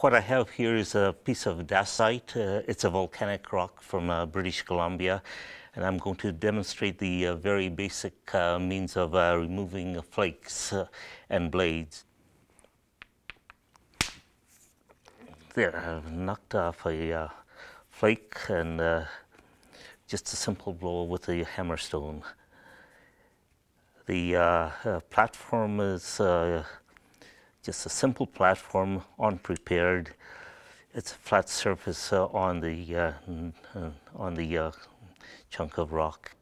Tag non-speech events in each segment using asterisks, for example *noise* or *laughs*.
What I have here is a piece of dacite. Uh, it's a volcanic rock from uh, British Columbia. And I'm going to demonstrate the uh, very basic uh, means of uh, removing flakes uh, and blades. There, I've knocked off a flake and just a simple blow with a hammerstone. The platform is just a simple platform, unprepared. It's a flat surface uh, on the uh, uh on the uh, chunk of rock.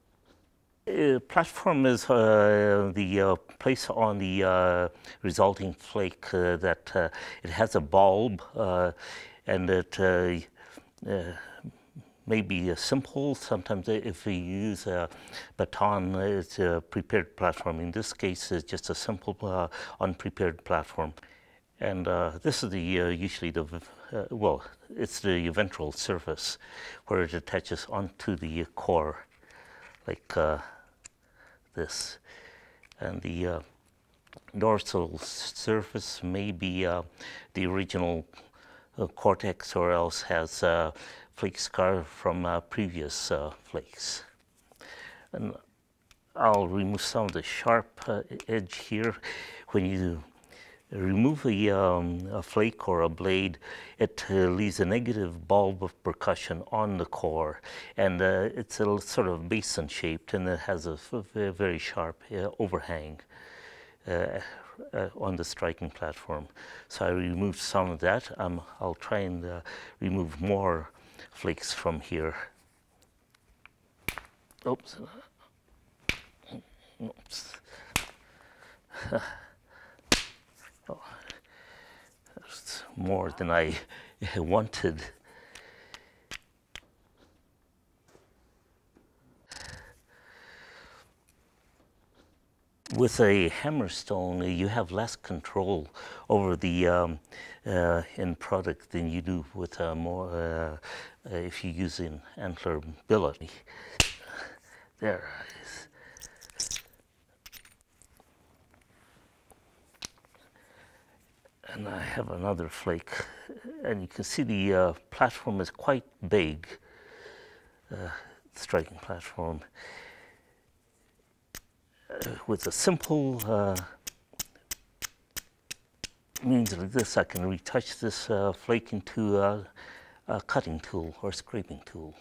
Uh, platform is the place on the resulting flake that it has a bulb and it may be simple. Sometimes if we use a baton, it's a prepared platform. In this case, it's just a simple uh, unprepared platform. And uh, this is the uh, usually the, uh, well, it's the ventral surface where it attaches onto the core like uh, this. And the uh, dorsal surface may be the original cortex or else has flake scar from uh, previous uh, flakes. And I'll remove some of the sharp uh, edge here. When you remove a, um, a flake or a blade, it uh, leaves a negative bulb of percussion on the core. And uh, it's a sort of basin shaped and it has a very sharp uh, overhang. Uh, on the striking platform. So I removed some of that. Um, I'll try and uh, remove more flakes from here. Oops. Oops. *laughs* oh, that's more than I *laughs* wanted. With a hammerstone, you have less control over the um, uh, end product than you do with a more, uh, uh if you use an antler billet. There And I have another flake, and you can see the uh, platform is quite big, uh, striking platform with a simple uh, means like this, I can retouch this uh, flake into a, a cutting tool or scraping tool.